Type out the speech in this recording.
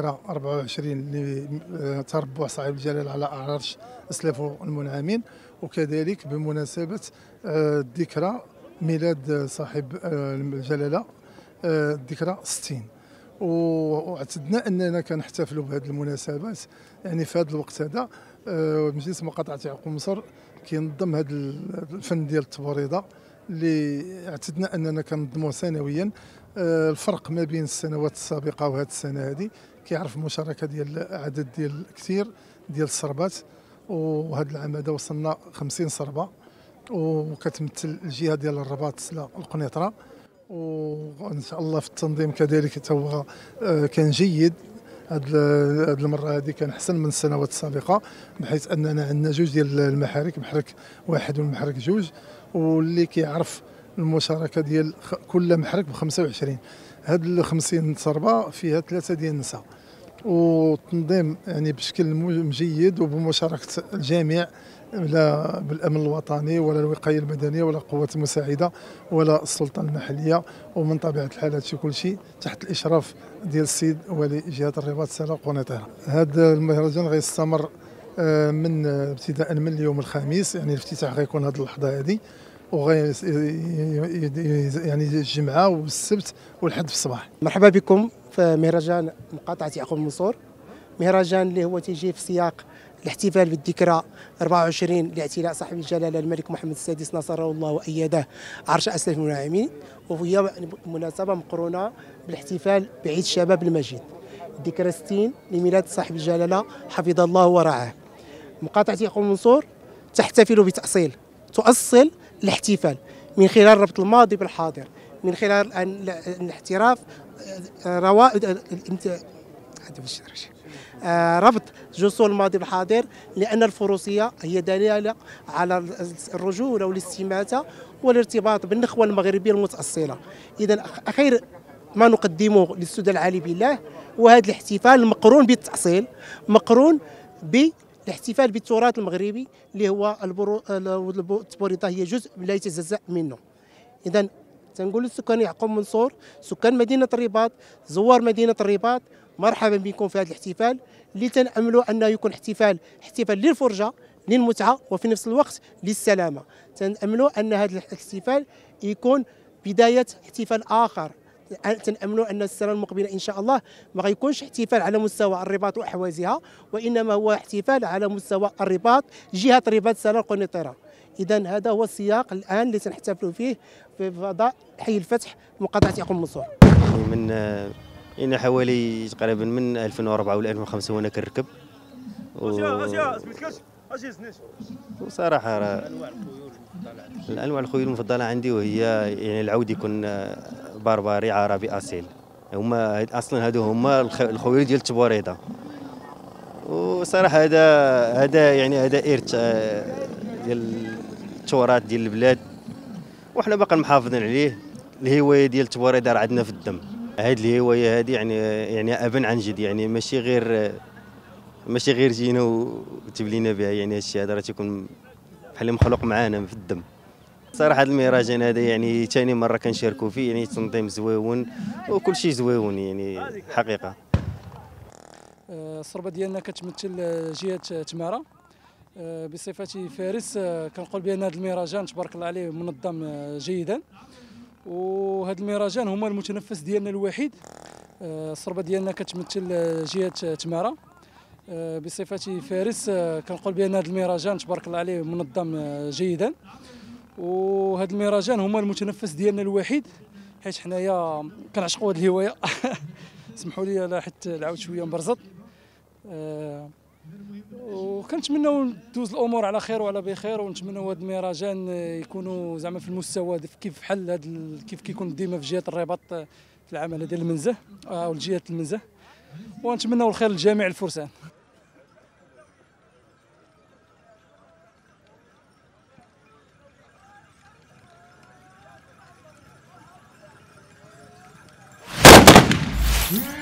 الذكرى 24 لتربع صاحب الجلاله على عرش اسلافه المنعمين. وكذلك بمناسبة آه، ذكرى ميلاد صاحب آه، الجلالة آه، الذكرى 60 واعتدنا أننا كنحتفلوا بهذه المناسبات. يعني في هذا الوقت هذا مجلس مقاطعة يعقوب مصر كينظم هذا الفن ديال التبريده اللي اعتدنا أننا كنظموه سنويا الفرق ما بين السنوات السابقة وهذه السنة هذه. كيعرف المشاركة ديال عدد ديال كثير ديال الصربات وهذا العام هذا وصلنا 50 صربة وكتمثل الجهة ديال الرباط القنيطرة. وإن شاء الله في التنظيم كذلك هو آه، كان جيد. هاد المرة هذه كان أحسن من السنوات السابقة بحيث أننا عندنا جوج ديال المحارك محرك واحد والمحرك جوج واللي كيعرف المشاركة ديال كل محرك ب 25 هاد ال 50 صربة فيها ثلاثة ديال النساء. والتنظيم يعني بشكل جيد وبمشاركة الجميع لا بالأمن الوطني ولا الوقاية المدنية ولا القوات المساعده ولا السلطة المحلية. ومن طبيعة الحال هادشي كل شيء تحت الإشراف ديال السيد ولي جهة الرباط سلا قنيطره هذا المهرجان غيستمر آه، من ابتداء من اليوم الخميس يعني الافتتاح غيكون هذه اللحظة هذه يعني الجمعة والسبت والحد في الصباح. مرحبا بكم في مهرجان مقاطعة يعقوب منصور مهرجان اللي هو تيجي في سياق الاحتفال بالذكرى 24 لإعتلاء صاحب الجلالة الملك محمد السادس نصره الله وأيده عرش أسلف المنعمين وهي مناسبة مقرونة بالاحتفال بعيد الشباب المجيد. الذكرى 60 لميلاد صاحب الجلالة حفظ الله ورعاه. مقاطعة يعقوب منصور تحتفل بتأصيل تؤصل الاحتفال من خلال ربط الماضي بالحاضر من خلال ال- الاحتراف آه، روائد نرجع. آه، ربط جسور الماضي بالحاضر لأن الفروسية هي دلالة على الرجولة والاستماتة والارتباط بالنخوة المغربية المتأصلة إذا أخير ما نقدمه للسودان العالي بالله وهذا الاحتفال مقرون بالتأصيل مقرون بالاحتفال بالتراث المغربي اللي هو التبوريطة هي جزء لا يتجزأ منه. إذا تنقول للسكان يعقوب منصور سكان مدينة الرباط زوار مدينة الرباط مرحبا بكم في هذا الاحتفال. اللي تنأملوا أنه يكون احتفال احتفال للفرجة للمتعة وفي نفس الوقت للسلامة. تنأملوا أن هذا الاحتفال يكون بداية احتفال آخر. تنأملوا أن السنة المقبلة إن شاء الله ما غيكونش احتفال على مستوى الرباط وأحوازها وإنما هو احتفال على مستوى الرباط جهة رباط سنة القنيطرة. إذا هذا هو السياق الآن اللي سنحتفلوا فيه في فضاء حي الفتح مقاطعة يعقوب منصور. يعني من يعني حوالي تقريبا من 2004 ولا 2005 وأنا كنركب. و... وصراحة الأنواع الخيول المفضلة عندي وهي يعني العود يكون بربري عربي أصيل. هما أصلا هادو هما الخ- الخيول ديال التبوريده وصراحة هذا هذا يعني هذا إرث آه، ديال التراث ديال البلاد. وحنا باقي محافظين عليه. الهواية ديال التبوريده راه عندنا في الدم. هاد الهواية هادي يعني يعني ابا عن جد يعني ماشي غير ماشي غير جينا وتبلينا بها. يعني هادشي هذا راه تيكون بحال مخلوق معانا في الدم. صراحة هذا المهرجان هذا يعني ثاني مرة كنشاركوا فيه يعني تنظيم زويون وكل شيء زويون يعني حقيقة. آه، الصربة ديالنا كتمثل جهة تمارة. آه، بصفتي فارس آه، كنقول بأن هذا المهرجان تبارك الله عليه منظم جيدا. وهذا المهرجان هما المتنفس ديالنا الوحيد. الصربة ديالنا كتمثل جهة تمارة. بصفتي فارس كنقول بأن هذا المهرجان تبارك الله عليه منظم جيدا. وهذا المهرجان هما المتنفس ديالنا الوحيد. حيت حنايا كنعشقوا هذه الهواية. سمحوا لي لا حيت العود شوية مبرزط. آه، وكنتمناو دوز الأمور على خير وعلى بخير ونتمناو هذا المهرجان يكونوا زعما في المستوى كيف هذا ال- كيف كيكون ديما في جهة الرباط آه، في العمل ديال المنزه أو جهه المنزه. ونتمناو الخير لجميع الفرسان. Yeah.